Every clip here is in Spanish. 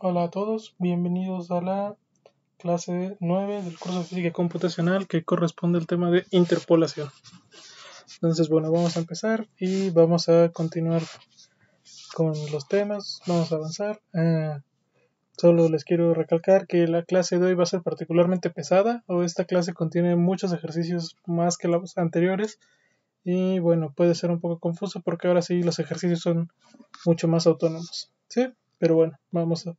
Hola a todos, bienvenidos a la clase 9 del curso de física computacional que corresponde al tema de interpolación. Entonces, bueno, vamos a empezar y vamos a continuar con los temas, vamos a avanzar. Eh, solo les quiero recalcar que la clase de hoy va a ser particularmente pesada, o esta clase contiene muchos ejercicios más que las anteriores y bueno, puede ser un poco confuso porque ahora sí los ejercicios son mucho más autónomos. ¿Sí? Pero bueno, vamos a,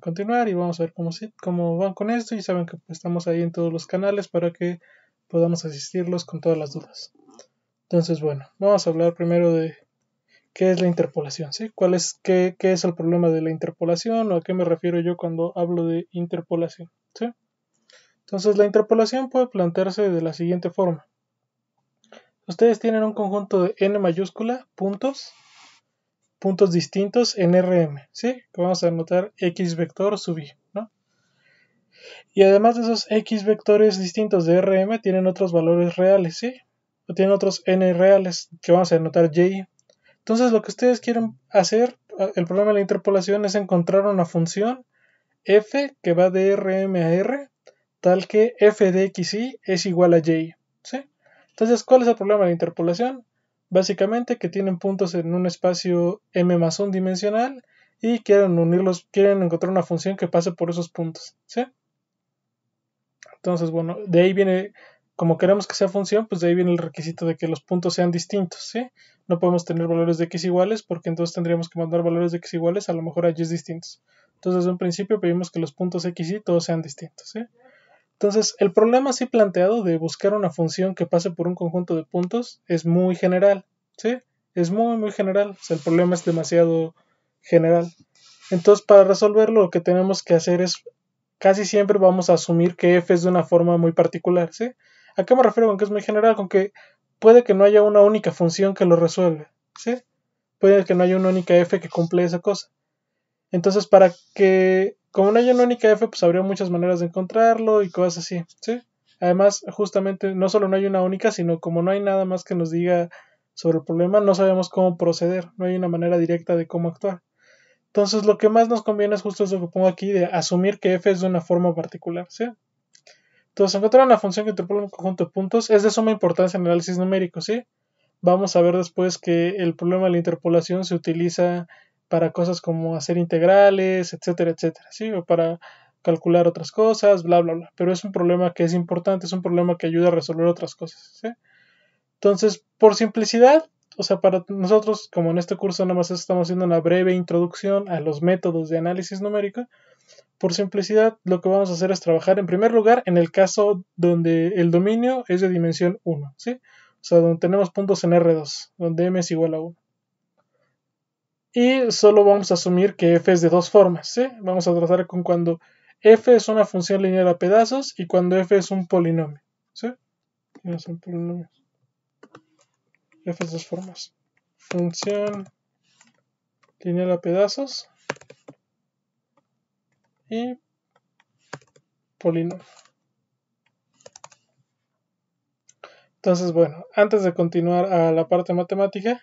continuar y vamos a ver cómo, van con esto y saben que estamos ahí en todos los canales para que podamos asistirlos con todas las dudas. Entonces, bueno, vamos a hablar primero de qué es la interpolación, ¿sí? ¿Cuál es, qué, qué es el problema de la interpolación o a qué me refiero yo cuando hablo de interpolación, ¿sí? Entonces, la interpolación puede plantearse de la siguiente forma. Ustedes tienen un conjunto de n mayúscula puntos puntos distintos en RM, ¿sí? Que vamos a anotar x vector sub i, ¿no? Y además de esos x vectores distintos de RM tienen otros valores reales, ¿sí? O tienen otros n reales que vamos a anotar y. Entonces lo que ustedes quieren hacer, el problema de la interpolación es encontrar una función f que va de Rm a R tal que f de xy es igual a y, ¿sí? Entonces, ¿cuál es el problema de la interpolación? Básicamente que tienen puntos en un espacio m más 1 dimensional y quieren unirlos, quieren encontrar una función que pase por esos puntos, ¿sí? Entonces, bueno, de ahí viene, como queremos que sea función, pues de ahí viene el requisito de que los puntos sean distintos, ¿sí? No podemos tener valores de x iguales porque entonces tendríamos que mandar valores de x iguales a lo mejor a y distintos. Entonces, un principio pedimos que los puntos x y todos sean distintos, ¿sí? Entonces, el problema así planteado de buscar una función que pase por un conjunto de puntos es muy general, ¿sí? Es muy, muy general. O sea, el problema es demasiado general. Entonces, para resolverlo, lo que tenemos que hacer es, casi siempre vamos a asumir que f es de una forma muy particular, ¿sí? ¿A qué me refiero con que es muy general? Con que puede que no haya una única función que lo resuelve, ¿sí? Puede que no haya una única f que cumple esa cosa. Entonces, para que como no hay una única f, pues habría muchas maneras de encontrarlo y cosas así, ¿sí? Además, justamente, no solo no hay una única, sino como no hay nada más que nos diga sobre el problema, no sabemos cómo proceder, no hay una manera directa de cómo actuar. Entonces, lo que más nos conviene es justo eso que pongo aquí, de asumir que f es de una forma particular, ¿sí? Entonces, encontrar una función que interpola un conjunto de puntos es de suma importancia en el análisis numérico, ¿sí? Vamos a ver después que el problema de la interpolación se utiliza para cosas como hacer integrales, etcétera, etcétera, ¿sí? O para calcular otras cosas, bla, bla, bla. Pero es un problema que es importante, es un problema que ayuda a resolver otras cosas, ¿sí? Entonces, por simplicidad, o sea, para nosotros, como en este curso nada más estamos haciendo una breve introducción a los métodos de análisis numérico, por simplicidad lo que vamos a hacer es trabajar en primer lugar en el caso donde el dominio es de dimensión 1, ¿sí? O sea, donde tenemos puntos en R2, donde m es igual a 1. Y solo vamos a asumir que f es de dos formas. ¿sí? Vamos a tratar con cuando f es una función lineal a pedazos y cuando f es un polinomio. ¿sí? Son polinomios. f es dos formas. Función lineal a pedazos y polinomio. Entonces, bueno, antes de continuar a la parte matemática,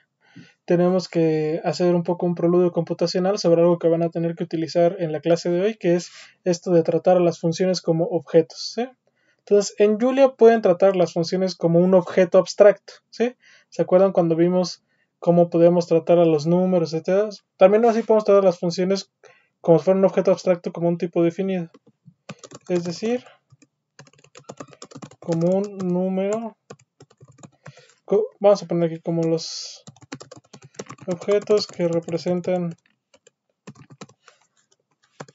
tenemos que hacer un poco un preludio computacional sobre algo que van a tener que utilizar en la clase de hoy, que es esto de tratar a las funciones como objetos. Entonces, en Julia pueden tratar las funciones como un objeto abstracto. ¿Se acuerdan cuando vimos cómo podíamos tratar a los números, etcétera? También así podemos tratar las funciones como si fuera un objeto abstracto como un tipo definido. Es decir, como un número. Vamos a poner aquí como los objetos que representan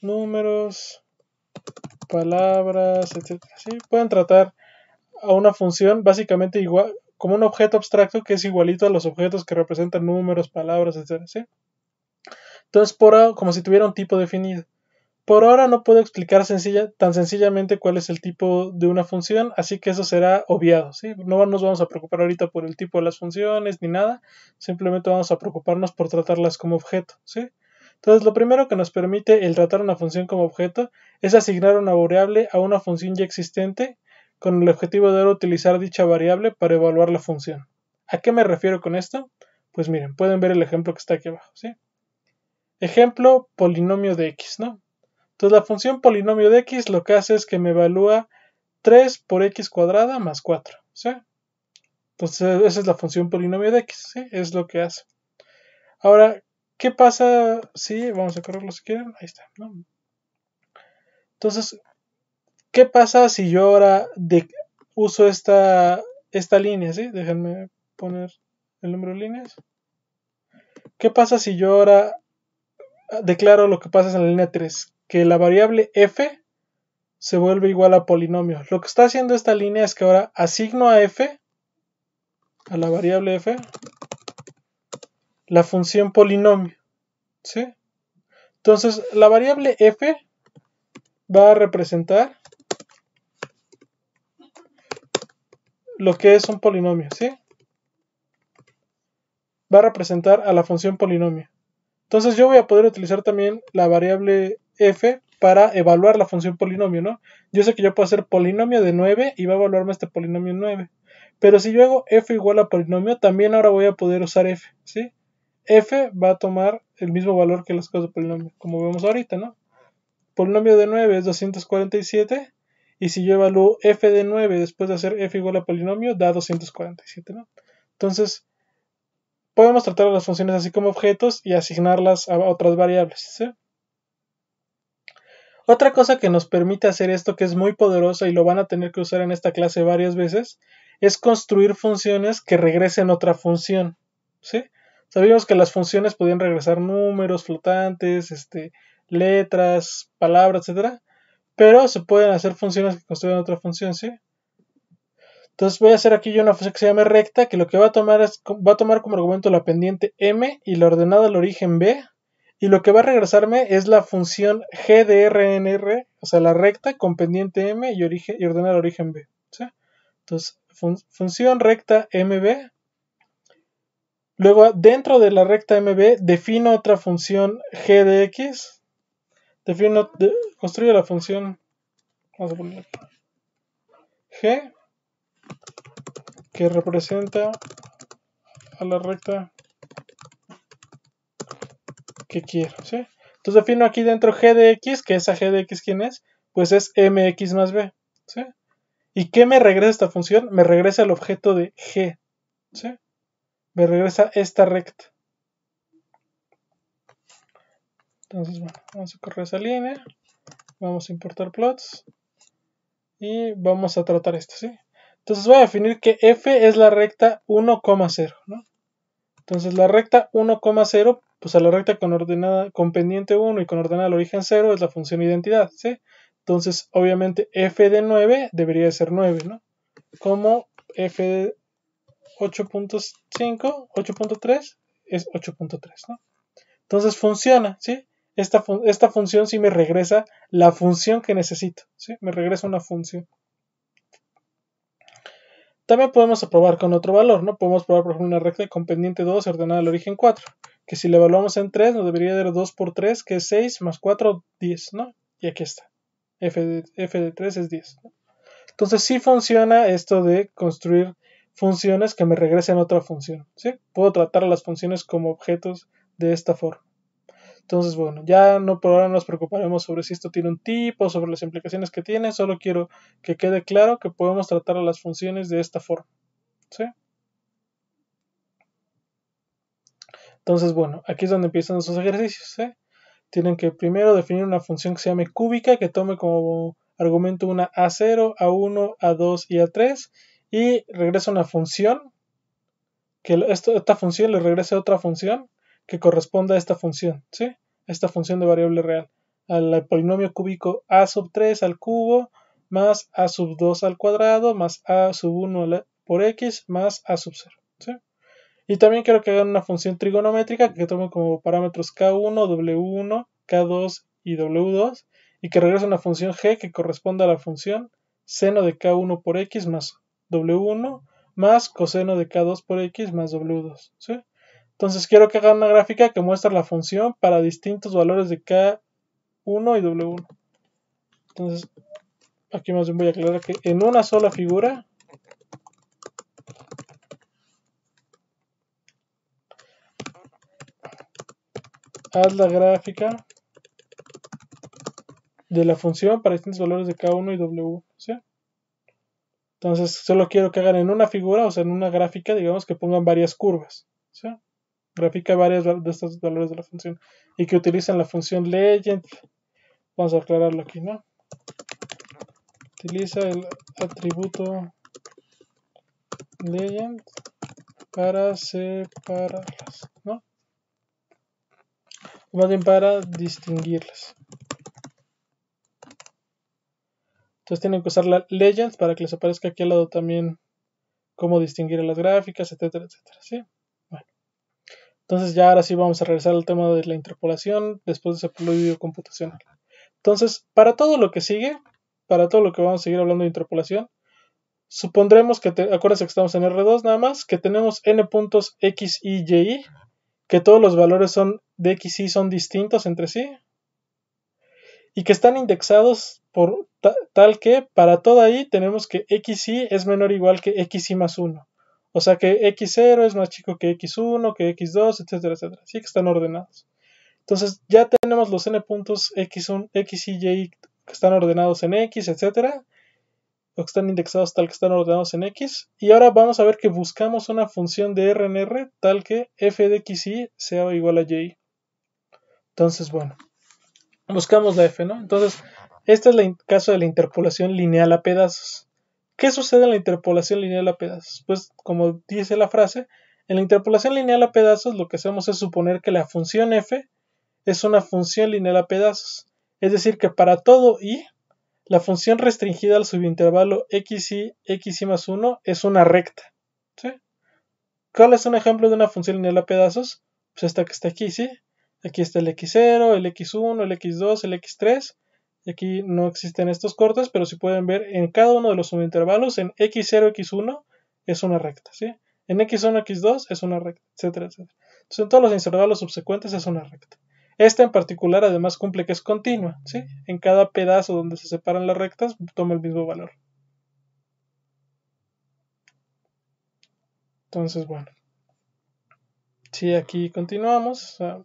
números, palabras, etc. ¿sí? Pueden tratar a una función básicamente igual como un objeto abstracto que es igualito a los objetos que representan números, palabras, etc. ¿sí? Entonces, por como si tuviera un tipo definido. Por ahora no puedo explicar tan sencillamente cuál es el tipo de una función, así que eso será obviado. ¿sí? No nos vamos a preocupar ahorita por el tipo de las funciones ni nada, simplemente vamos a preocuparnos por tratarlas como objeto. ¿sí? Entonces, lo primero que nos permite el tratar una función como objeto es asignar una variable a una función ya existente con el objetivo de utilizar dicha variable para evaluar la función. ¿A qué me refiero con esto? Pues miren, pueden ver el ejemplo que está aquí abajo. ¿sí? ejemplo, polinomio de x, ¿no? Entonces la función polinomio de x lo que hace es que me evalúa 3 por x cuadrada más 4, ¿sí? Entonces esa es la función polinomio de x, ¿sí? Es lo que hace. Ahora, ¿qué pasa si, vamos a correrlo si quieren, ahí está, ¿no? Entonces, ¿qué pasa si yo ahora uso esta, esta línea, ¿sí? Déjenme poner el número de líneas. ¿Qué pasa si yo ahora declaro lo que pasa en la línea 3? Que la variable f se vuelve igual a polinomio. Lo que está haciendo esta línea es que ahora asigno a f, a la variable f, la función polinomio. ¿Sí? Entonces, la variable f va a representar lo que es un polinomio, ¿sí? Va a representar a la función polinomio. Entonces yo voy a poder utilizar también la variable f para evaluar la función polinomio, ¿no? Yo sé que yo puedo hacer polinomio de 9 y va a evaluarme este polinomio 9. Pero si yo hago f igual a polinomio, también ahora voy a poder usar f, ¿sí? f va a tomar el mismo valor que las cosas de polinomio, como vemos ahorita, ¿no? Polinomio de 9 es 247 y si yo evalúo f de 9 después de hacer f igual a polinomio, da 247, ¿no? Entonces, podemos tratar las funciones así como objetos y asignarlas a otras variables, ¿sí? Otra cosa que nos permite hacer esto, que es muy poderosa y lo van a tener que usar en esta clase varias veces, es construir funciones que regresen otra función. ¿sí? Sabíamos que las funciones podían regresar números flotantes, este, letras, palabras, etc. Pero se pueden hacer funciones que construyen otra función, ¿sí? Entonces voy a hacer aquí yo una función que se llama recta, que lo que va a tomar va a tomar como argumento la pendiente m y la ordenada al origen b, y lo que va a regresarme es la función g de rnr, o sea, la recta con pendiente m y, origen, y ordenada al origen b. ¿sí? Entonces, función recta mb. Luego, dentro de la recta mb, defino otra función g de x, Defino, construye la función, vamos a poner g, que representa a la recta que quiero, ¿sí? Entonces defino aquí dentro g de x, que esa g de x, ¿quién es? Pues es mx más b, ¿sí? ¿Y qué me regresa esta función? Me regresa el objeto de g, ¿sí? Me regresa esta recta. Entonces, bueno, vamos a correr esa línea. Vamos a importar plots. Y vamos a tratar esto, ¿sí? Entonces voy a definir que f es la recta 1,0, ¿no? Entonces la recta 1,0, pues a la recta con ordenada con pendiente 1 y con ordenada al origen 0 es la función identidad, ¿sí? Entonces, obviamente f de 9 debería ser 9, ¿no? Como f de 8.5, 8.3 es 8.3, ¿no? Entonces funciona, ¿sí? esta, función sí me regresa la función que necesito. ¿sí? Me regresa una función. También podemos probar con otro valor, ¿no? Podemos probar, por ejemplo, una recta con pendiente 2 ordenada al origen 4, que si la evaluamos en 3 nos debería dar 2 por 3, que es 6, más 4, 10, ¿no? Y aquí está. f de, f de 3 es 10. Entonces sí funciona esto de construir funciones que me regresen otra función, ¿sí? Puedo tratar a las funciones como objetos de esta forma. Entonces, bueno, ya no por ahora nos preocuparemos sobre si esto tiene un tipo, sobre las implicaciones que tiene, solo quiero que quede claro que podemos tratar a las funciones de esta forma. ¿Sí? Entonces, bueno, aquí es donde empiezan esos ejercicios. ¿sí? Tienen que primero definir una función que se llame cúbica, que tome como argumento una A0, A1, A2 y A3, y regresa una función, que esta función le regrese otra función que corresponda a esta función, ¿sí? esta función de variable real, al polinomio cúbico a sub 3 al cubo más a sub 2 al cuadrado más a sub 1 por x más a sub 0. ¿sí? Y también quiero que hagan una función trigonométrica que tome como parámetros k1, w1, k2 y w2 y que regrese una función g que corresponda a la función seno de k1 por x más w1 más coseno de k2 por x más w2. ¿sí? Entonces quiero que haga una gráfica que muestre la función para distintos valores de K1 y W1. Entonces, aquí más bien voy a aclarar que en una sola figura haz la gráfica de la función para distintos valores de K1 y W. ¿sí? Entonces, solo quiero que hagan en una figura, o sea, en una gráfica, digamos, que pongan varias curvas. ¿sí? Gráfica varias de estos valores de la función. Y que utilicen la función legend. Vamos a aclararlo aquí, ¿no? Utiliza el atributo legend para separarlas. Más bien para distinguirlas. Entonces tienen que usar la legends para que les aparezca aquí al lado también cómo distinguir las gráficas, etcétera, etcétera, ¿sí? Bueno. Entonces ya ahora sí vamos a regresar al tema de la interpolación después de ese preludio computacional. Entonces, para todo lo que sigue, para todo lo que vamos a seguir hablando de interpolación, supondremos que, acuérdense que estamos en R2 nada más, que tenemos n puntos x, y, y, que todos los valores son de x, y son distintos entre sí, y que están indexados por tal que para todo ahí tenemos que x, y es menor o igual que x, y más 1. O sea que x0 es más chico que x1, que x2, etcétera, etcétera. Así que están ordenados. Entonces ya tenemos los n puntos x1, x, y, y que están ordenados en x, etcétera que están indexados tal que están ordenados en X. Y ahora vamos a ver que buscamos una función de R en R tal que f de x y sea igual a y. Entonces, bueno, buscamos la f, ¿no? Entonces, este es el caso de la interpolación lineal a pedazos. ¿Qué sucede en la interpolación lineal a pedazos? Pues, como dice la frase, en la interpolación lineal a pedazos lo que hacemos es suponer que la función f es una función lineal a pedazos. Es decir, que para todo y la función restringida al subintervalo x y x y más 1 es una recta. ¿sí? ¿Cuál es un ejemplo de una función lineal a pedazos? Pues esta que está aquí, ¿sí? Aquí está el x0, el x1, el x2, el x3. Y aquí no existen estos cortes, pero si pueden ver en cada uno de los subintervalos, en x0, x1 es una recta, ¿sí? En x1, x2 es una recta, etcétera, etcétera. Entonces en todos los intervalos subsecuentes es una recta. Esta en particular además cumple que es continua, ¿sí? En cada pedazo donde se separan las rectas toma el mismo valor. Entonces, bueno. Si aquí continuamos, ya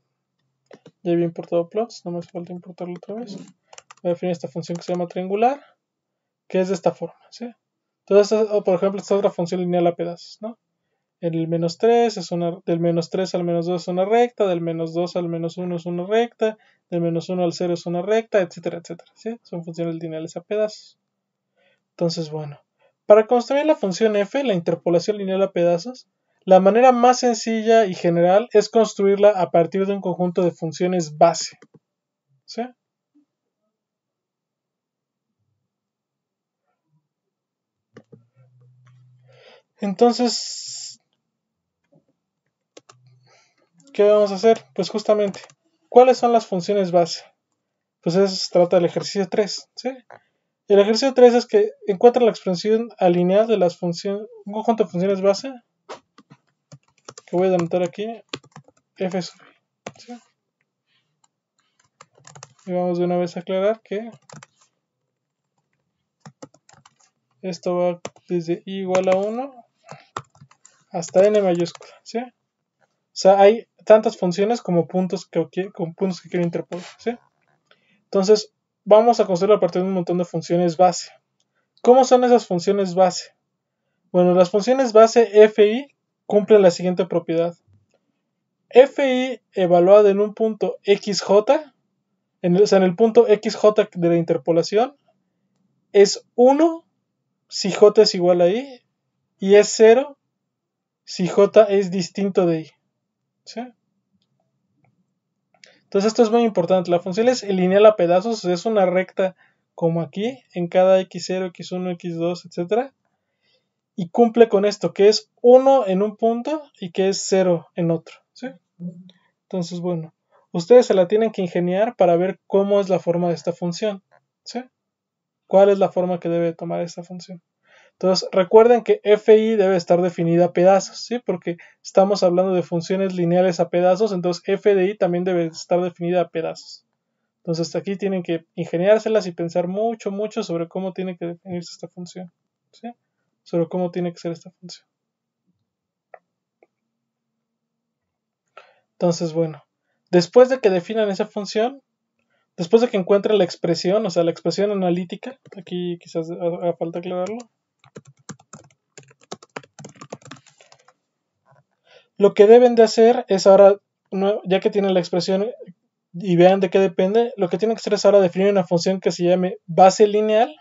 había importado plots, no me hace falta importarlo otra vez. Voy a definir esta función que se llama triangular, que es de esta forma, ¿sí? Entonces, por ejemplo, esta otra función lineal a pedazos, ¿no? El menos 3 es una, del menos 3 al menos 2 es una recta, del menos 2 al menos 1 es una recta, del menos 1 al 0 es una recta, etcétera, etcétera. Son funciones lineales a pedazos. Entonces, bueno, para construir la función f, la interpolación lineal a pedazos, la manera más sencilla y general es construirla a partir de un conjunto de funciones base. ¿sí? Entonces, ¿qué vamos a hacer? Pues justamente, ¿cuáles son las funciones base? Pues eso se trata del ejercicio 3, ¿sí? El ejercicio 3 es que encuentra la expresión alineada de las funciones, un conjunto de funciones base, que voy a denotar aquí, f sub ¿sí? Y vamos de una vez a aclarar que esto va desde i igual a 1 hasta n mayúscula, ¿sí? O sea, hay tantas funciones como puntos que, puntos que quiero interpolar. ¿sí? Entonces, vamos a construir a partir de un montón de funciones base. ¿Cómo son esas funciones base? Bueno, las funciones base fi cumplen la siguiente propiedad. fi evaluada en un punto xj, en el, o sea, en el punto xj de la interpolación, es 1 si j es igual a i y es 0 si j es distinto de i. ¿sí? Entonces esto es muy importante. La función es lineal a pedazos, es una recta como aquí, en cada x0, x1, x2, etc. Y cumple con esto, que es 1 en un punto y que es 0 en otro. ¿sí? Entonces, bueno, ustedes se la tienen que ingeniar para ver cómo es la forma de esta función. ¿sí? ¿Cuál es la forma que debe tomar esta función? Entonces, recuerden que fi debe estar definida a pedazos, ¿sí? Porque estamos hablando de funciones lineales a pedazos, entonces f de i también debe estar definida a pedazos. Entonces, aquí tienen que ingeniárselas y pensar mucho, mucho sobre cómo tiene que definirse esta función, ¿sí? Sobre cómo tiene que ser esta función. Entonces, bueno, después de que definan esa función, después de que encuentren la expresión, o sea, la expresión analítica, aquí quizás haga falta aclararlo, lo que deben de hacer es ahora, ya que tienen la expresión y vean de qué depende, lo que tienen que hacer es ahora definir una función que se llame base lineal,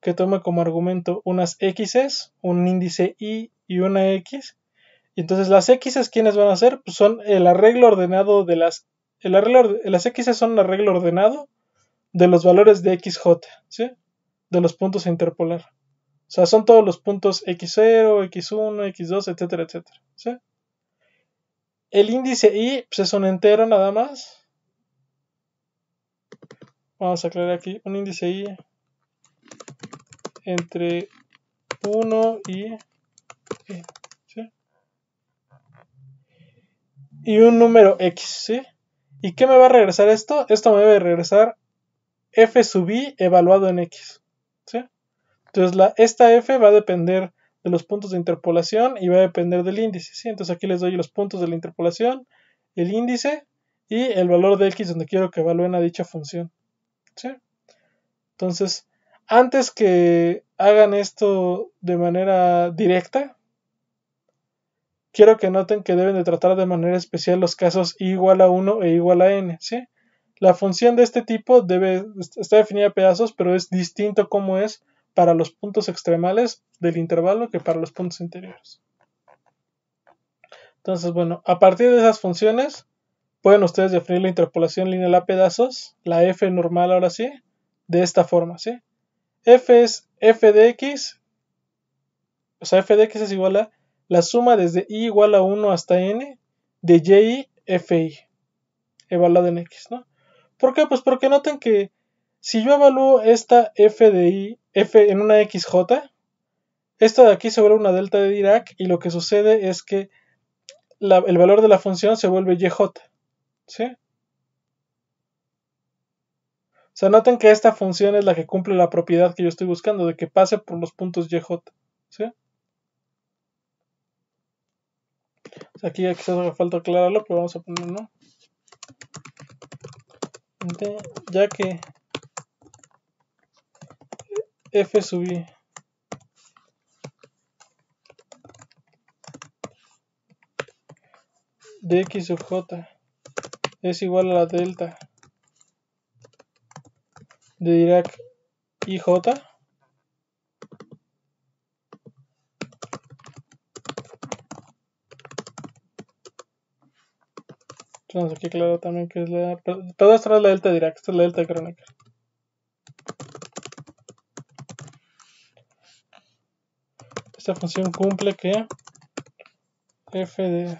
que tome como argumento unas x's, un índice y y una x. Y entonces las x's, ¿quiénes van a ser? Pues son el arreglo ordenado de las... El arreglo, las x's son un arreglo ordenado de los valores de xj, ¿sí? De los puntos a interpolar. O sea, son todos los puntos x0, x1, x2, etcétera, etcétera. El índice i pues es un entero nada más. Vamos a aclarar aquí un índice i entre 1 y y un número x, ¿sí? ¿Y qué me va a regresar esto? Esto me debe regresar f sub i evaluado en x. Entonces la, esta f va a depender de los puntos de interpolación y va a depender del índice. Entonces aquí les doy los puntos de la interpolación, el índice y el valor de x donde quiero que evalúen a dicha función, ¿sí? Entonces, antes que hagan esto de manera directa, quiero que noten que deben de tratar de manera especial los casos igual a 1 e igual a n, ¿sí? La función de este tipo debe, está definida a pedazos, pero es distinto como es para los puntos extremales del intervalo que para los puntos interiores. Entonces, bueno, a partir de esas funciones, pueden ustedes definir la interpolación lineal a pedazos, la f normal ahora sí, de esta forma, ¿sí? f es f de x, o sea, f de x es igual a la suma desde i igual a 1 hasta n de y fi evaluada en x, ¿no? ¿Por qué? Pues porque noten que si yo evalúo esta f de i, f en una xj, esto de aquí se vuelve una delta de Dirac y lo que sucede es que el valor de la función se vuelve yj, ¿sí? O sea, noten que esta función es la que cumple la propiedad que yo estoy buscando, de que pase por los puntos yj, ¿sí? Aquí quizás haga falta aclararlo, pero vamos a ponerlo. ya que f sub i de x sub j es igual a la delta de Dirac ij Entonces aquí claro también que es la... Todo esto es la delta Dirac, esta es la delta de Kronecker. Esta función cumple que f de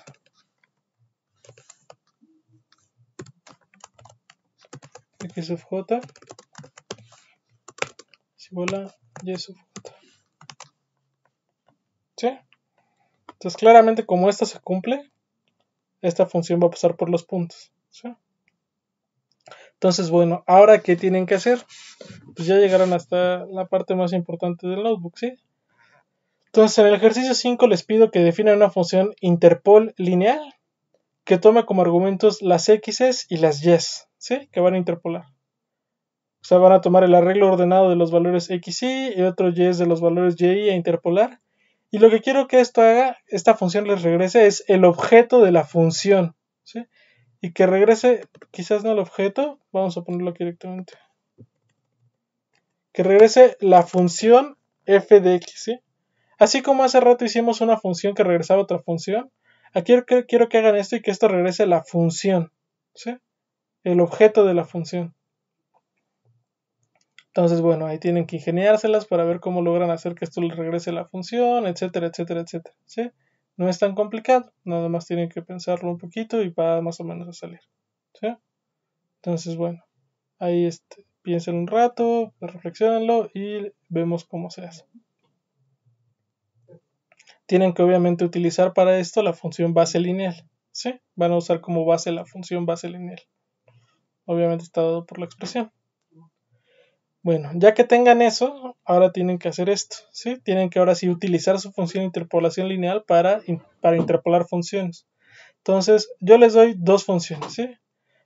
x sub j es igual a y sub j. ¿Sí? Entonces claramente como esto se cumple, esta función va a pasar por los puntos. Entonces, bueno, ahora ¿qué tienen que hacer? Pues ya llegaron hasta la parte más importante del notebook, ¿sí? Entonces, en el ejercicio 5 les pido que definan una función interpol lineal que tome como argumentos las x's y las y's, ¿sí? Que van a interpolar. O sea, van a tomar el arreglo ordenado de los valores x y otro y de los valores y a interpolar y lo que quiero que esto haga, esta función les regrese, es el objeto de la función. ¿sí? Y que regrese, quizás no el objeto, vamos a ponerlo aquí directamente. Que regrese la función f de x. ¿sí? Así como hace rato hicimos una función que regresaba otra función, aquí quiero que hagan esto y que esto regrese la función. ¿sí? El objeto de la función. Entonces, bueno, ahí tienen que ingeniárselas para ver cómo logran hacer que esto les regrese la función, etcétera, etcétera, etcétera. ¿sí? No es tan complicado, nada más tienen que pensarlo un poquito y va más o menos a salir. ¿sí? Entonces, bueno, ahí este, piensen un rato, reflexionenlo y vemos cómo se hace. Tienen que obviamente utilizar para esto la función base lineal. ¿sí? Van a usar como base la función base lineal. Obviamente está dado por la expresión. Bueno, ya que tengan eso, ahora tienen que hacer esto, ¿sí? Tienen que ahora sí utilizar su función de interpolación lineal para, para interpolar funciones. Entonces, yo les doy dos funciones, ¿sí?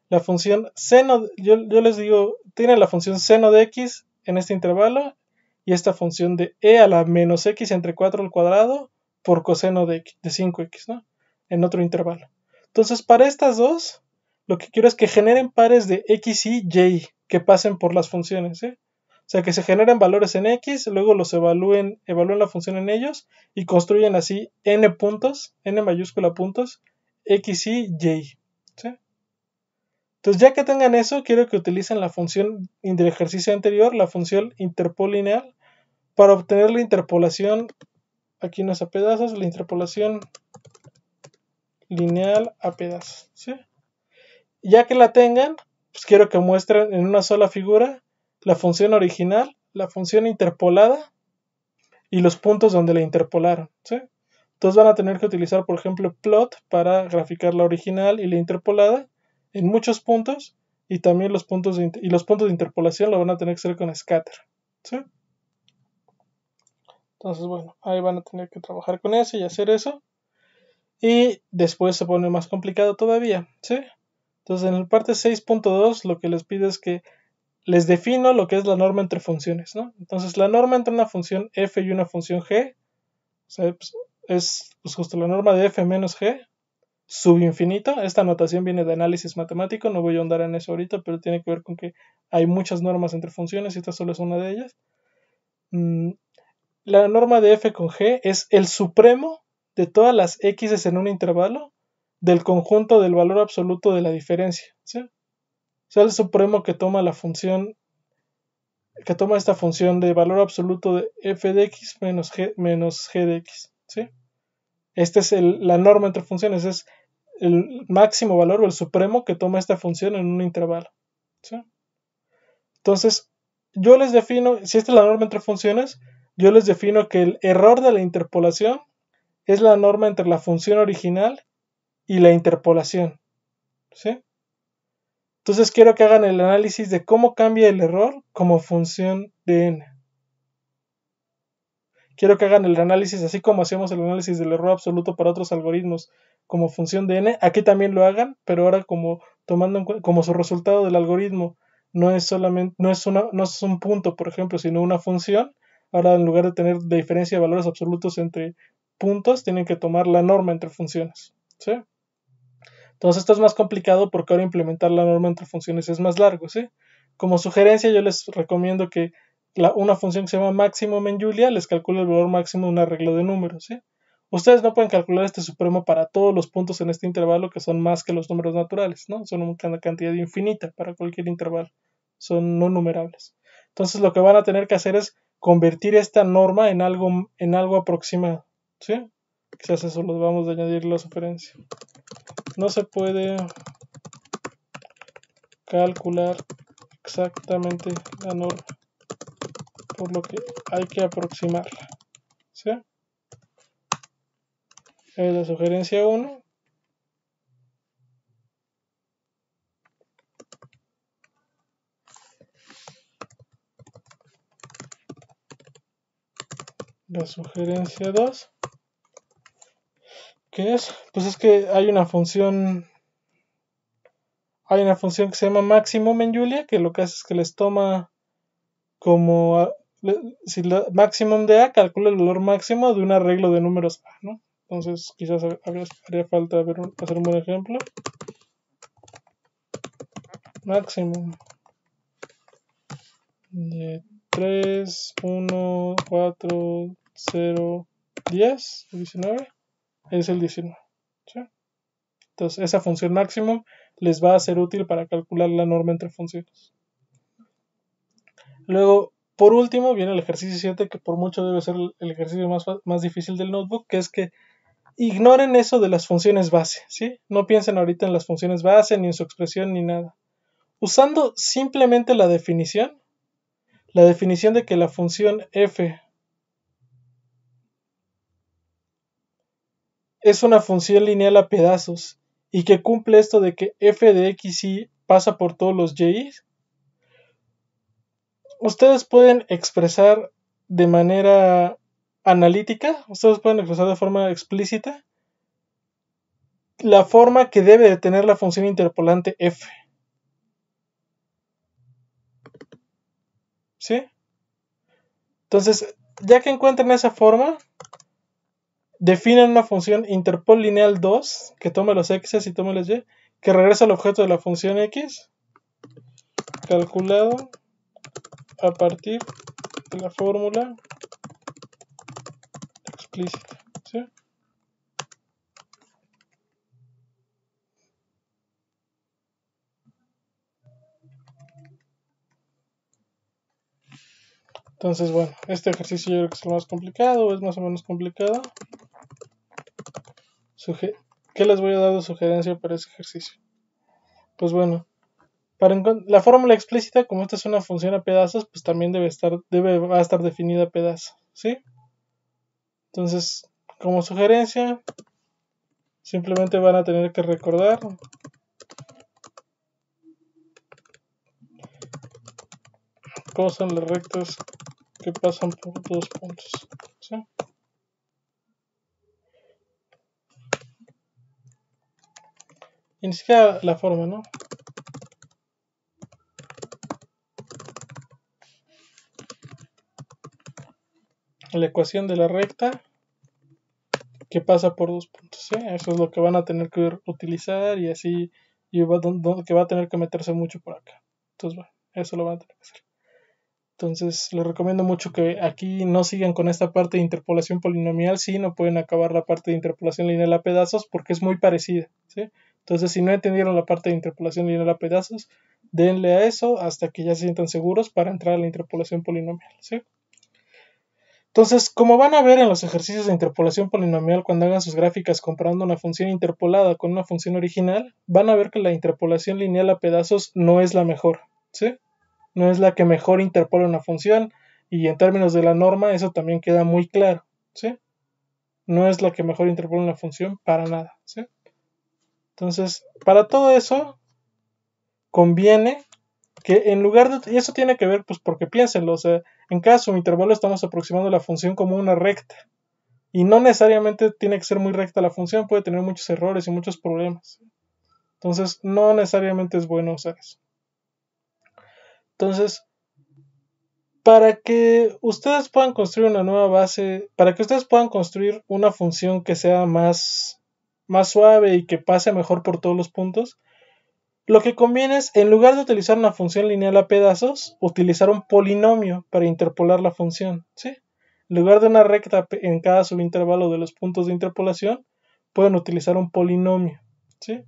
la función seno, yo, yo les digo, tiene la función seno de x en este intervalo y esta función de e a la menos x entre 4 al cuadrado por coseno de, de 5x, ¿no? En otro intervalo. Entonces, para estas dos, lo que quiero es que generen pares de x y y que pasen por las funciones, ¿eh? O sea, que se generen valores en x, luego los evalúen, evalúen la función en ellos y construyen así n puntos, n mayúscula puntos, x y y. ¿sí? Entonces, ya que tengan eso, quiero que utilicen la función del ejercicio anterior, la función interpolineal, para obtener la interpolación, aquí no es a pedazos, la interpolación lineal a pedazos. ¿sí? Ya que la tengan, pues quiero que muestren en una sola figura la función original, la función interpolada y los puntos donde la interpolaron. ¿sí? Entonces van a tener que utilizar, por ejemplo, plot para graficar la original y la interpolada en muchos puntos y también los puntos de, y los puntos de interpolación lo van a tener que hacer con scatter. ¿sí? Entonces, bueno, ahí van a tener que trabajar con eso y hacer eso. Y después se pone más complicado todavía, ¿sí? Entonces, en el parte 6.2 lo que les pido es que les defino lo que es la norma entre funciones, ¿no? Entonces, la norma entre una función f y una función g pues, es pues, justo la norma de f menos g subinfinito. Esta notación viene de análisis matemático, no voy a ahondar en eso ahorita, pero tiene que ver con que hay muchas normas entre funciones y esta solo es una de ellas. La norma de f con g es el supremo de todas las x en un intervalo del conjunto del valor absoluto de la diferencia. ¿sí? O sea, el supremo que toma la función, que toma esta función de valor absoluto de f de x menos g, menos g de x. ¿sí? Esta es la norma entre funciones, es el máximo valor o el supremo que toma esta función en un intervalo. ¿sí? Entonces, yo les defino, si esta es la norma entre funciones, yo les defino que el error de la interpolación es la norma entre la función original y la interpolación. ¿Sí? Entonces quiero que hagan el análisis de cómo cambia el error como función de n. Quiero que hagan el análisis así como hacemos el análisis del error absoluto para otros algoritmos como función de n. Aquí también lo hagan, pero ahora como tomando en como su resultado del algoritmo no es solamente no es una no es un punto, por ejemplo, sino una función, Ahora, en lugar de tener diferencia de valores absolutos entre puntos, tienen que tomar la norma entre funciones. ¿sí? Entonces, esto es más complicado porque ahora implementar la norma entre funciones es más largo. ¿sí? Como sugerencia, yo les recomiendo que una función que se llama maximum en Julia les calcule el valor máximo de un arreglo de números. ¿sí? Ustedes no pueden calcular este supremo para todos los puntos en este intervalo que son más que los números naturales, ¿no? Son una cantidad infinita para cualquier intervalo. Son no numerables. Entonces lo que van a tener que hacer es convertir esta norma en algo, en algo aproximado. ¿Sí? Quizás eso lo vamos a añadir la sugerencia. No se puede calcular exactamente la norma, por lo que hay que aproximarla. ¿Sí? La sugerencia 1. La sugerencia 2 ¿qué es? pues es que hay una función hay una función que se llama maximum en Julia que lo que hace es que les toma como si la maximum de A calcula el valor máximo de un arreglo de números A, ¿no? Entonces quizás haría falta ver, hacer un buen ejemplo. Maximum de 3, 1, 4, 0, 10, 19, es el 19. Entonces, esa función máximo les va a ser útil para calcular la norma entre funciones. Luego, por último, viene el ejercicio 7, que por mucho debe ser el ejercicio más, más difícil del notebook, que es que ignoren eso de las funciones base, ¿sí? No piensen ahorita en las funciones base, ni en su expresión, ni nada. Usando simplemente la definición, la definición de que la función f es una función lineal a pedazos y que cumple esto de que f de x y pasa por todos los y, ustedes pueden expresar de manera analítica, ustedes pueden expresar de forma explícita la forma que debe de tener la función interpolante f. ¿Sí? Entonces, ya que encuentren esa forma, definen una función interpol lineal 2 que tome los x y tome los y, que regresa al objeto de la función x, calculado a partir de la fórmula explícita. ¿sí? Entonces, bueno, este ejercicio yo creo que es el más complicado, es más o menos complicado. ¿Qué les voy a dar de sugerencia para ese ejercicio? Pues bueno, para la fórmula explícita, como esta es una función a pedazos, pues también debe estar, debe, va a estar definida a pedazos, ¿sí? Entonces, como sugerencia, simplemente van a tener que recordar cómo son las rectas que pasan por dos puntos. ¿sí? Y ni siquiera la forma, ¿no? La ecuación de la recta que pasa por dos puntos. ¿sí? Eso es lo que van a tener que utilizar y así y va, que va a tener que meterse mucho por acá. Entonces, bueno, eso lo van a tener que hacer. Entonces les recomiendo mucho que aquí no sigan con esta parte de interpolación polinomial, si no pueden acabar la parte de interpolación lineal a pedazos porque es muy parecida. ¿sí? Entonces si no entendieron la parte de interpolación lineal a pedazos, denle a eso hasta que ya se sientan seguros para entrar a la interpolación polinomial. ¿sí? Entonces, como van a ver en los ejercicios de interpolación polinomial cuando hagan sus gráficas comparando una función interpolada con una función original, van a ver que la interpolación lineal a pedazos no es la mejor. ¿sí? No es la que mejor interpola una función y en términos de la norma eso también queda muy claro, ¿sí? No es la que mejor interpola una función para nada, ¿sí? Entonces, para todo eso conviene que en lugar de y eso tiene que ver pues porque piénsenlo, o sea, en cada subintervalo estamos aproximando la función como una recta y no necesariamente tiene que ser muy recta la función, puede tener muchos errores y muchos problemas. Entonces, no necesariamente es bueno usar eso. Entonces, para que ustedes puedan construir una nueva base, para que ustedes puedan construir una función que sea más, más suave y que pase mejor por todos los puntos, lo que conviene es, en lugar de utilizar una función lineal a pedazos, utilizar un polinomio para interpolar la función. ¿sí? En lugar de una recta en cada subintervalo de los puntos de interpolación, pueden utilizar un polinomio. ¿sí?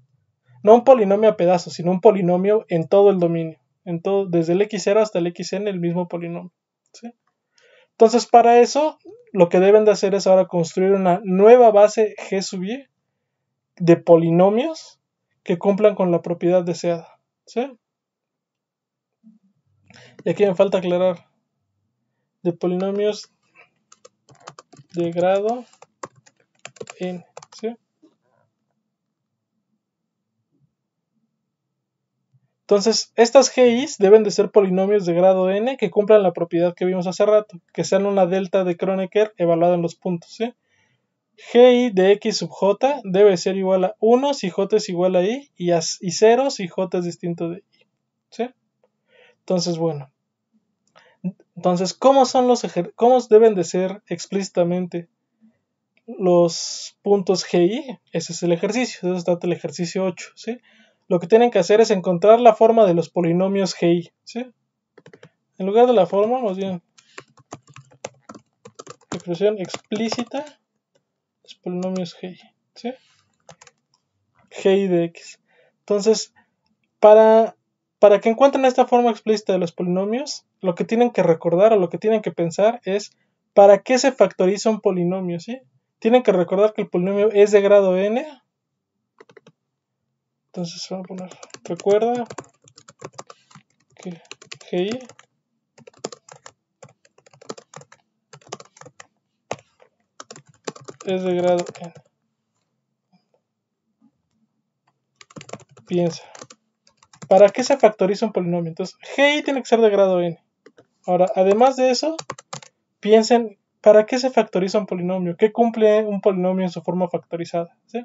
No un polinomio a pedazos, sino un polinomio en todo el dominio en desde el x0 hasta el xn el mismo polinomio. Entonces, para eso, lo que deben de hacer es ahora construir una nueva base G sub y de polinomios que cumplan con la propiedad deseada. Y aquí me falta aclarar de polinomios de grado n. Entonces, estas GIs deben de ser polinomios de grado n que cumplan la propiedad que vimos hace rato, que sean una delta de Kronecker evaluada en los puntos. ¿sí? GI de x sub j debe ser igual a 1 si j es igual a i y, 0 si j es distinto de i. ¿sí? Entonces, bueno. Entonces, ¿cómo, son los ¿cómo deben de ser explícitamente los puntos GI? Ese es el ejercicio, eso está el ejercicio 8. ¿sí? Lo que tienen que hacer es encontrar la forma de los polinomios GI. ¿sí? En lugar de la forma, más bien, expresión explícita los polinomios GI. ¿sí? GI de X. Entonces, para, para que encuentren esta forma explícita de los polinomios, lo que tienen que recordar o lo que tienen que pensar es para qué se factoriza un polinomio. ¿sí? Tienen que recordar que el polinomio es de grado n entonces vamos a poner, recuerda que GI es de grado n. Piensa. ¿Para qué se factoriza un polinomio? Entonces, GI tiene que ser de grado n. Ahora, además de eso, piensen, ¿para qué se factoriza un polinomio? ¿Qué cumple un polinomio en su forma factorizada? ¿Sí?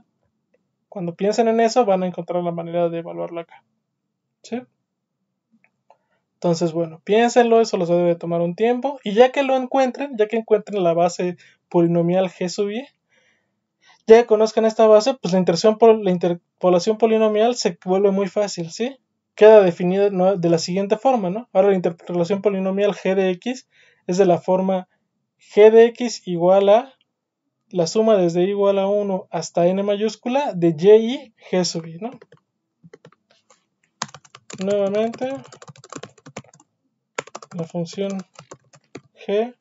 Cuando piensen en eso, van a encontrar la manera de evaluarla acá. ¿Sí? Entonces, bueno, piénsenlo, eso les debe tomar un tiempo. Y ya que lo encuentren, ya que encuentren la base polinomial G sub i, ya que conozcan esta base, pues la, la interpolación polinomial se vuelve muy fácil, ¿sí? Queda definida de la siguiente forma, ¿no? Ahora la interpolación polinomial G de x es de la forma G de x igual a la suma desde igual a 1 hasta n mayúscula de y g sub i, ¿no? Nuevamente, la función g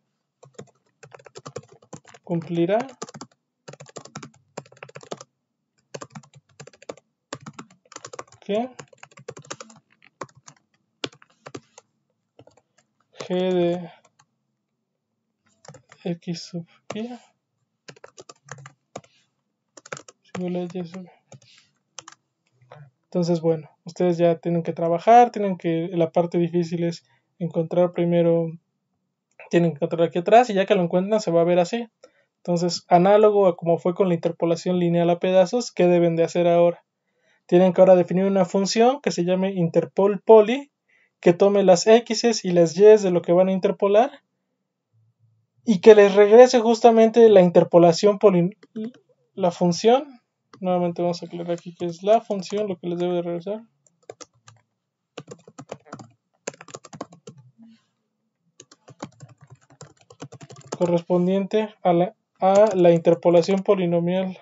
cumplirá que g de x sub i entonces bueno ustedes ya tienen que trabajar tienen que la parte difícil es encontrar primero tienen que encontrar aquí atrás y ya que lo encuentran se va a ver así entonces análogo a como fue con la interpolación lineal a pedazos ¿qué deben de hacer ahora? tienen que ahora definir una función que se llame interpol poly que tome las x y las y de lo que van a interpolar y que les regrese justamente la interpolación poly la función nuevamente vamos a aclarar aquí que es la función lo que les debe de regresar correspondiente a la, a la interpolación polinomial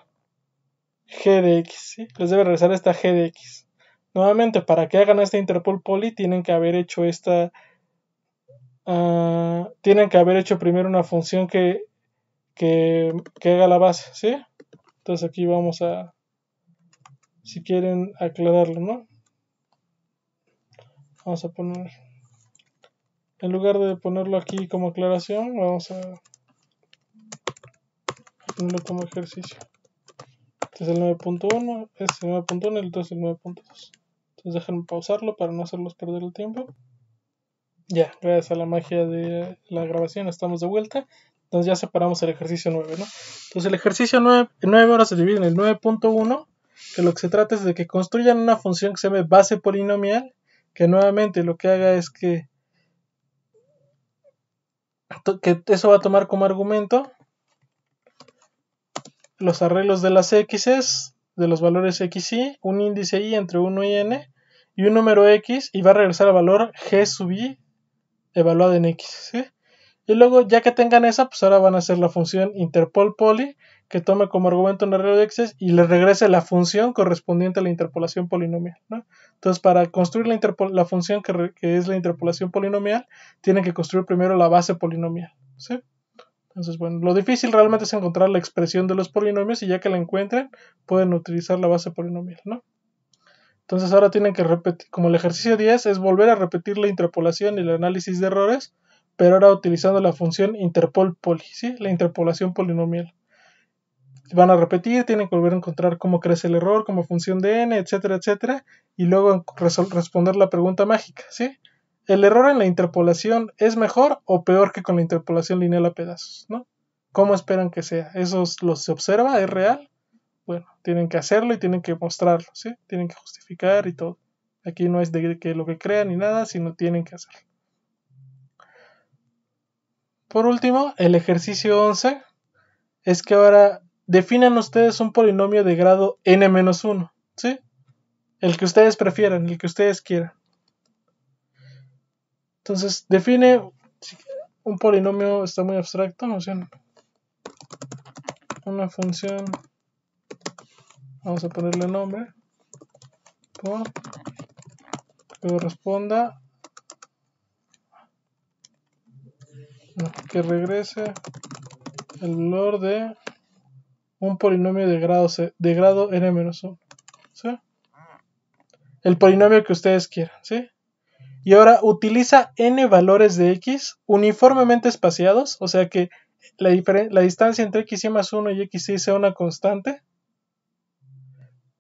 g de x. Les debe regresar esta g de x. Nuevamente, para que hagan esta interpol poly, tienen que haber hecho esta. Uh, tienen que haber hecho primero una función que, que, que haga la base, ¿sí? Entonces aquí vamos a. Si quieren aclararlo, ¿no? Vamos a poner. En lugar de ponerlo aquí como aclaración, vamos a ponerlo como ejercicio. Este es el 9.1, este es el 9.1 y el otro es el 9.2. Entonces déjenme pausarlo para no hacerlos perder el tiempo. Ya, gracias a la magia de la grabación estamos de vuelta. Entonces ya separamos el ejercicio 9, ¿no? Entonces el ejercicio 9, 9 ahora se divide en el 9.1, que lo que se trata es de que construyan una función que se llame base polinomial, que nuevamente lo que haga es que, que eso va a tomar como argumento los arreglos de las x de los valores x y, un índice y entre 1 y n, y un número x, y va a regresar al valor g sub i evaluado en x. Y luego, ya que tengan esa, pues ahora van a hacer la función interpol poly, que tome como argumento un arreglo de x y le regrese la función correspondiente a la interpolación polinomial. Entonces, para construir la, la función que, que, es la interpolación polinomial, tienen que construir primero la base polinomial. ¿sí? Entonces, bueno, lo difícil realmente es encontrar la expresión de los polinomios y ya que la encuentren, pueden utilizar la base polinomial, ¿no? Entonces ahora tienen que repetir, como el ejercicio 10 es volver a repetir la interpolación y el análisis de errores, pero ahora utilizando la función interpol poly, ¿sí? La interpolación polinomial. Van a repetir, tienen que volver a encontrar cómo crece el error, como función de n, etcétera, etcétera, y luego responder la pregunta mágica, ¿sí? ¿El error en la interpolación es mejor o peor que con la interpolación lineal a pedazos? ¿no? ¿Cómo esperan que sea? ¿Eso lo se observa? ¿Es real? Bueno, tienen que hacerlo y tienen que mostrarlo, ¿sí? Tienen que justificar y todo. Aquí no es de que lo que crean ni nada, sino tienen que hacerlo. Por último, el ejercicio 11 es que ahora definan ustedes un polinomio de grado n-1, ¿sí? El que ustedes prefieran, el que ustedes quieran. Entonces, define un polinomio, está muy abstracto, no sé. Una función, vamos a ponerle nombre, que corresponda que regrese el valor de un polinomio de grado, de grado n-1. ¿sí? El polinomio que ustedes quieran, ¿sí? Y ahora utiliza n valores de x uniformemente espaciados, o sea que la, la distancia entre x y más 1 y x y sea una constante.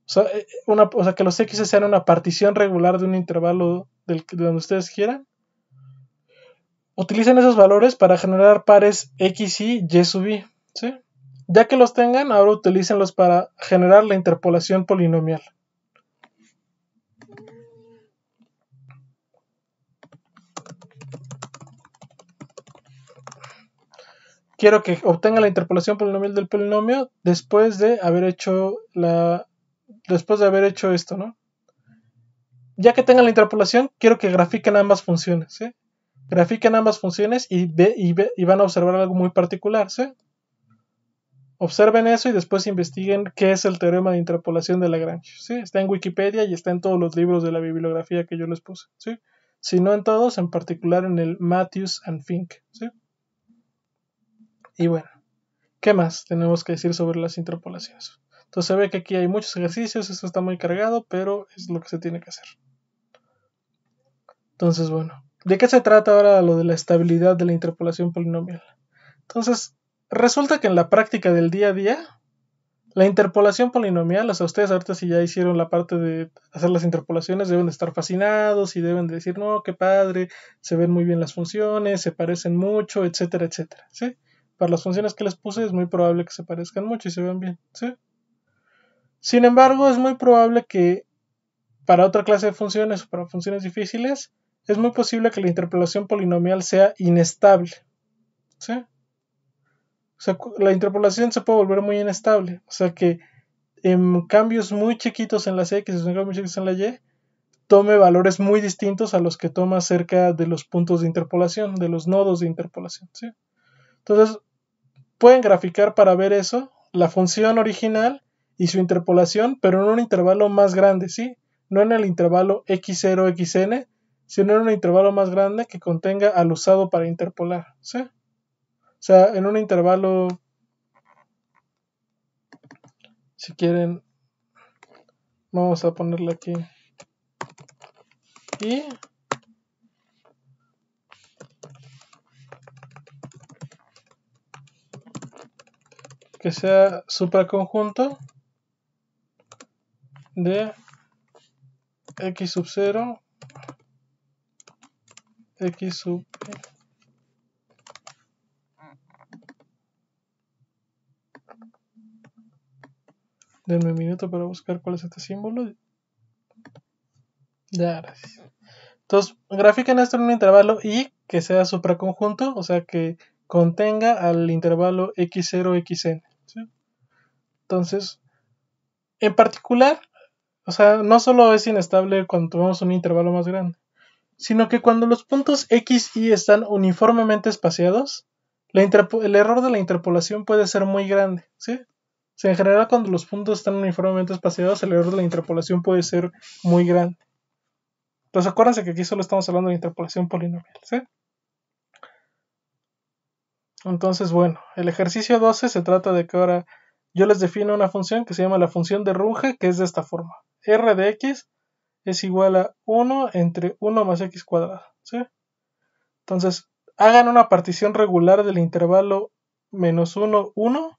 O sea, eh, o sea, que los x sean una partición regular de un intervalo de donde ustedes quieran utilizan esos valores para generar pares x, y, y sub i. ¿sí? Ya que los tengan, ahora utilícenlos para generar la interpolación polinomial. Quiero que obtenga la interpolación polinomial del polinomio después de haber hecho la después de haber hecho esto, ¿no? Ya que tengan la interpolación, quiero que grafiquen ambas funciones, ¿sí? Grafiquen ambas funciones y, ve, y, y van a observar algo muy particular, ¿sí? Observen eso y después investiguen qué es el teorema de interpolación de Lagrange. ¿sí? Está en Wikipedia y está en todos los libros de la bibliografía que yo les puse. ¿sí? Si no en todos, en particular en el Matthews and Fink. ¿sí? Y bueno, ¿qué más tenemos que decir sobre las interpolaciones? Entonces se ve que aquí hay muchos ejercicios, eso está muy cargado, pero es lo que se tiene que hacer. Entonces, bueno, ¿de qué se trata ahora lo de la estabilidad de la interpolación polinomial? Entonces, resulta que en la práctica del día a día, la interpolación polinomial, o sea, ustedes ahorita si ya hicieron la parte de hacer las interpolaciones, deben de estar fascinados y deben de decir, no, qué padre, se ven muy bien las funciones, se parecen mucho, etcétera, etcétera, ¿sí? Para las funciones que les puse es muy probable que se parezcan mucho y se vean bien, ¿sí? Sin embargo, es muy probable que para otra clase de funciones o para funciones difíciles, es muy posible que la interpolación polinomial sea inestable, ¿sí? O sea, la interpolación se puede volver muy inestable. O sea que en cambios muy chiquitos en las X, en cambios chiquitos en la Y, tome valores muy distintos a los que toma cerca de los puntos de interpolación, de los nodos de interpolación. Entonces, pueden graficar para ver eso, la función original y su interpolación, pero en un intervalo más grande, ¿sí? No en el intervalo x0, xn, sino en un intervalo más grande que contenga al usado para interpolar, ¿sí? O sea, en un intervalo, si quieren, vamos a ponerle aquí. Y que sea supraconjunto de x sub 0 x sub Denme un minuto para buscar cuál es este símbolo. Ya, gracias. Entonces, grafiquen esto en un intervalo y que sea supraconjunto, o sea que contenga al intervalo x0, xn. Entonces, en particular, o sea, no solo es inestable cuando tomamos un intervalo más grande, sino que cuando los puntos x y están uniformemente espaciados, el error de la interpolación puede ser muy grande, ¿sí? en general, cuando los puntos están uniformemente espaciados, el error de la interpolación puede ser muy grande. Entonces, acuérdense que aquí solo estamos hablando de interpolación polinomial. ¿sí? Entonces, bueno, el ejercicio 12 se trata de que ahora yo les defino una función que se llama la función de Runge, que es de esta forma. r de x es igual a 1 entre 1 más x cuadrado. ¿sí? Entonces, hagan una partición regular del intervalo menos 1, 1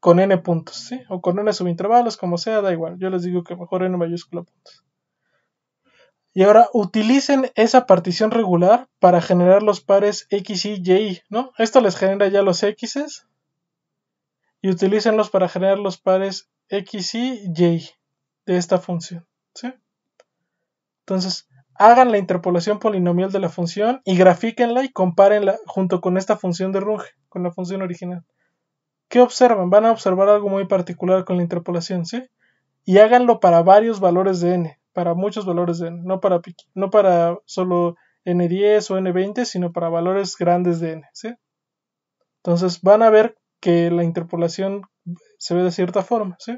con n puntos, ¿sí? O con n subintervalos, como sea, da igual. Yo les digo que mejor n mayúscula puntos. Y ahora utilicen esa partición regular para generar los pares x, y, y, ¿no? Esto les genera ya los x's y utilícenlos para generar los pares x, y, y de esta función, ¿sí? Entonces, hagan la interpolación polinomial de la función y grafíquenla y compárenla junto con esta función de Runge, con la función original. ¿Qué observan? Van a observar algo muy particular con la interpolación, ¿sí? Y háganlo para varios valores de n, para muchos valores de n, no para, no para solo n10 o n20, sino para valores grandes de n, ¿sí? Entonces van a ver que la interpolación se ve de cierta forma, ¿sí?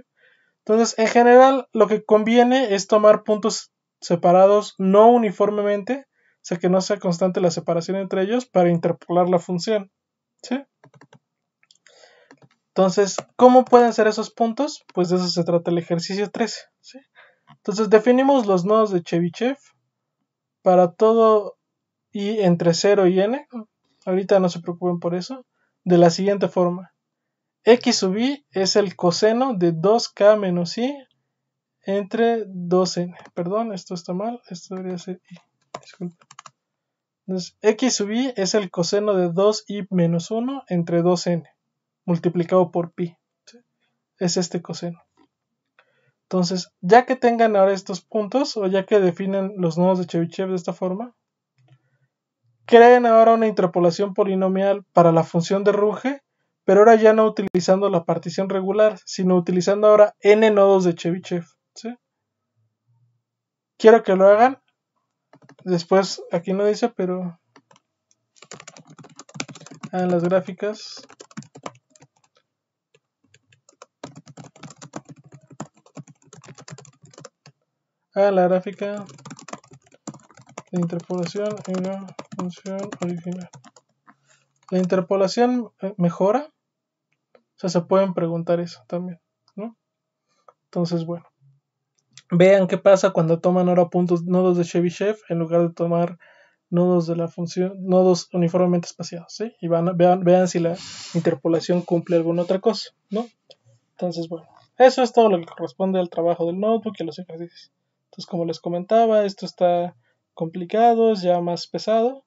Entonces, en general, lo que conviene es tomar puntos separados no uniformemente, o sea que no sea constante la separación entre ellos para interpolar la función, ¿sí? Entonces, ¿cómo pueden ser esos puntos? Pues de eso se trata el ejercicio 13. Entonces, definimos los nodos de Chebyshev para todo y entre 0 y n. Ahorita no se preocupen por eso. De la siguiente forma. x sub i es el coseno de 2k menos i entre 2n. Perdón, esto está mal. Esto debería ser i. Disculpen. Entonces, x sub i es el coseno de 2i menos 1 entre 2n multiplicado por pi. Es este coseno. Entonces, ya que tengan ahora estos puntos, o ya que definen los nodos de Chebyshev de esta forma, creen ahora una interpolación polinomial para la función de Runge, pero ahora ya no utilizando la partición regular, sino utilizando ahora n nodos de Chebyshev. Quiero que lo hagan. Después, aquí no dice, pero en las gráficas. a la gráfica de interpolación en una función original. La interpolación eh, mejora. O sea, se pueden preguntar eso también, ¿no? Entonces, bueno. Vean qué pasa cuando toman ahora puntos nodos de Chebyshev en lugar de tomar nodos de la función, nodos uniformemente espaciados, ¿sí? Y van, vean, vean si la interpolación cumple alguna otra cosa, ¿no? Entonces, bueno, eso es todo lo que corresponde al trabajo del notebook y a los ejercicios. Entonces, como les comentaba, esto está complicado, es ya más pesado.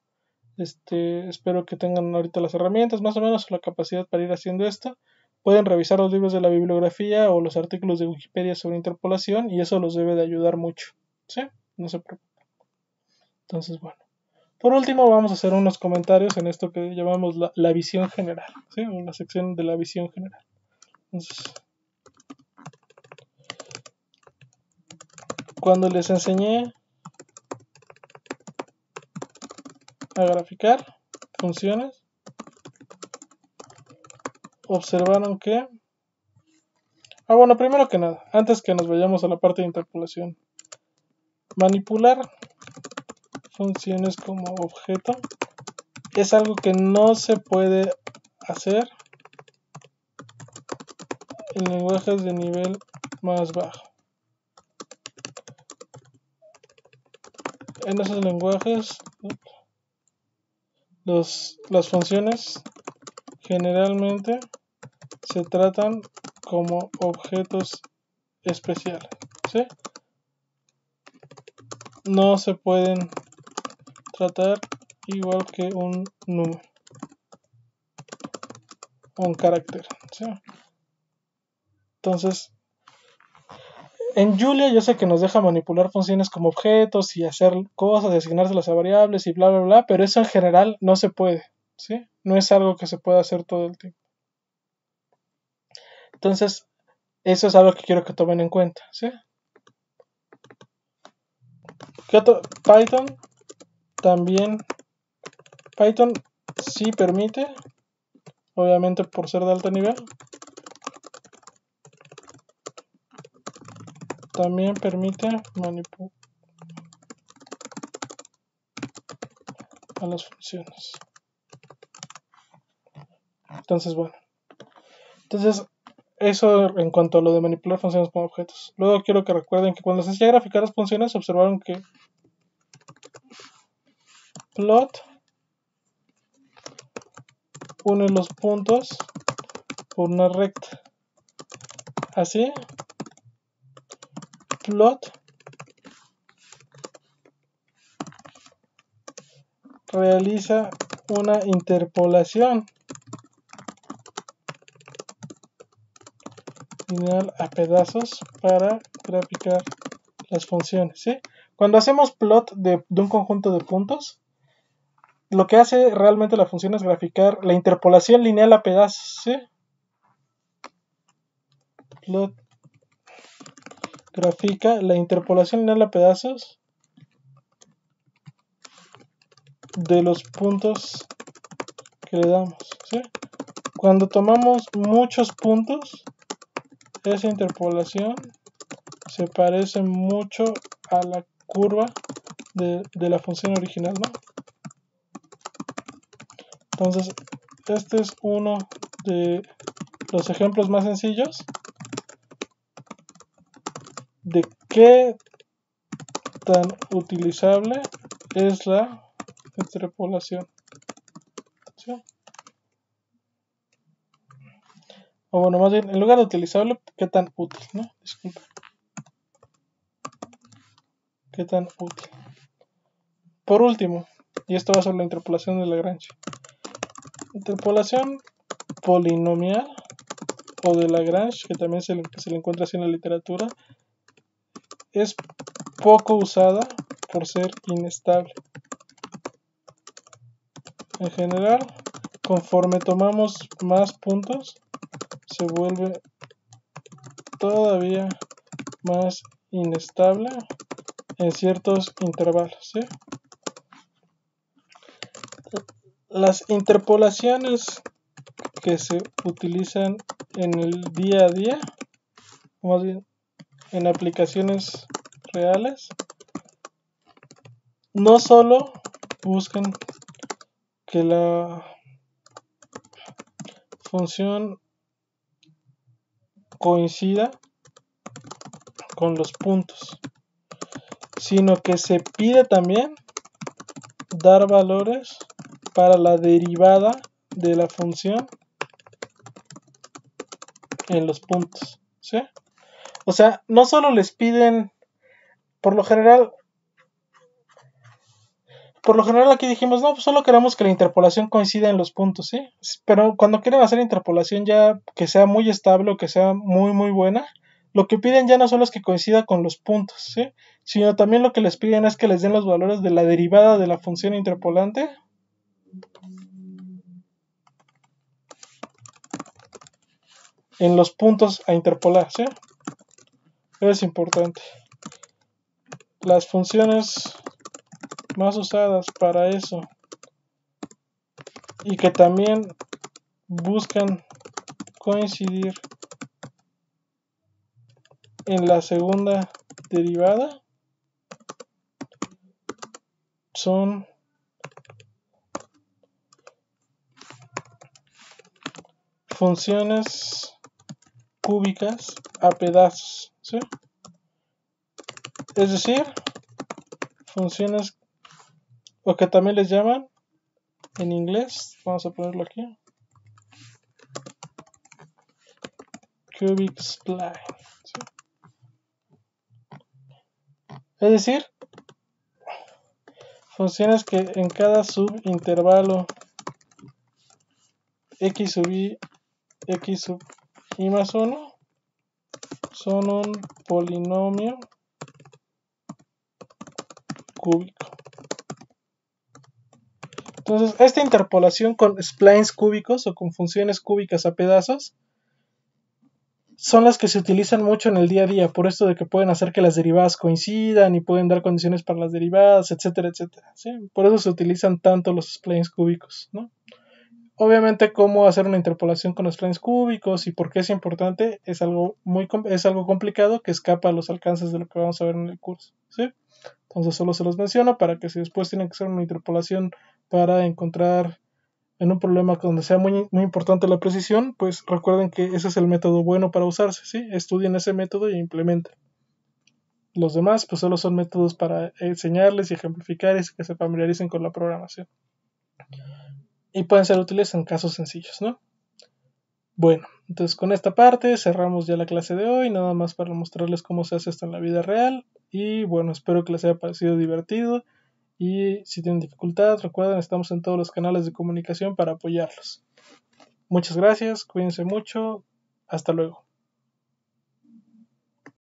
Este, espero que tengan ahorita las herramientas, más o menos la capacidad para ir haciendo esto. Pueden revisar los libros de la bibliografía o los artículos de Wikipedia sobre interpolación y eso los debe de ayudar mucho. ¿Sí? No se preocupen. Entonces, bueno. Por último, vamos a hacer unos comentarios en esto que llamamos la, la visión general, ¿sí? La sección de la visión general. Entonces, cuando les enseñé a graficar funciones, observaron que... Ah, bueno, primero que nada, antes que nos vayamos a la parte de interpolación, manipular funciones como objeto es algo que no se puede hacer en lenguajes de nivel más bajo. en esos lenguajes los, las funciones generalmente se tratan como objetos especiales. No se pueden tratar igual que un número un carácter. Entonces, en Julia yo sé que nos deja manipular funciones como objetos y hacer cosas, asignárselas a variables y bla, bla, bla, pero eso en general no se puede, ¿sí? No es algo que se pueda hacer todo el tiempo. Entonces, eso es algo que quiero que tomen en cuenta, ¿sí? Python también, Python sí permite, obviamente por ser de alto nivel, También permite manipular a las funciones. Entonces, bueno. Entonces, eso en cuanto a lo de manipular funciones como objetos. Luego quiero que recuerden que cuando se hacía graficar las funciones observaron que plot une los puntos por una recta. Así plot realiza una interpolación lineal a pedazos para graficar las funciones. Cuando hacemos plot de, un conjunto de puntos, lo que hace realmente la función es graficar la interpolación lineal a pedazos. Plot grafica la interpolación lineal a pedazos de los puntos que le damos. Cuando tomamos muchos puntos, esa interpolación se parece mucho a la curva de, de la función original, ¿no? Entonces, este es uno de los ejemplos más sencillos de qué tan utilizable es la extrapolación. Bueno, más bien, en lugar de utilizable, qué tan útil, ¿no? Disculpa. Qué tan útil. Por último, y esto va ser la interpolación de Lagrange. Interpolación polinomial o de Lagrange, que también se se le encuentra así en la literatura, es poco usada por ser inestable. en general, conforme tomamos más puntos, se vuelve todavía más inestable en ciertos intervalos. Las interpolaciones que se utilizan en el día a día, más bien en aplicaciones reales, no solo buscan que la función coincida con los puntos, sino que se pide también dar valores para la derivada de la función en los puntos, ¿sí? O sea, no solo les piden, por lo general, por lo general aquí dijimos, no, pues solo queremos que la interpolación coincida en los puntos, ¿sí? Pero cuando quieren hacer interpolación ya que sea muy estable o que sea muy, muy buena, lo que piden ya no solo es que coincida con los puntos, ¿sí? Sino también lo que les piden es que les den los valores de la derivada de la función interpolante. En los puntos a interpolar, ¿sí? Es importante. Las funciones más usadas para eso. Y que también buscan coincidir en la segunda derivada. Son funciones cúbicas a pedazos es decir funciones o que también les llaman en inglés, vamos a ponerlo aquí, cubic spline. Es decir, funciones que en cada subintervalo x sub i, x sub i más 1 son un polinomio cúbico. Entonces, esta interpolación con splines cúbicos o con funciones cúbicas a pedazos son las que se utilizan mucho en el día a día, por esto de que pueden hacer que las derivadas coincidan y pueden dar condiciones para las derivadas, etcétera, etcétera. Por eso se utilizan tanto los splines cúbicos. Obviamente, cómo hacer una interpolación con splines cúbicos y por qué es importante es algo, muy, es algo complicado que escapa a los alcances de lo que vamos a ver en el curso. Entonces, solo se los menciono para que si después tienen que hacer una interpolación para encontrar en un problema donde sea muy, muy importante la precisión, pues recuerden que ese es el método bueno para usarse, ¿sí? Estudien ese método y implementen. Los demás, pues solo son métodos para enseñarles y ejemplificar y que se familiaricen con la programación. Y pueden ser útiles en casos sencillos, ¿no? Bueno, entonces con esta parte cerramos ya la clase de hoy, nada más para mostrarles cómo se hace esto en la vida real. Y bueno, espero que les haya parecido divertido y si tienen dificultad, recuerden, estamos en todos los canales de comunicación para apoyarlos. Muchas gracias, cuídense mucho, hasta luego.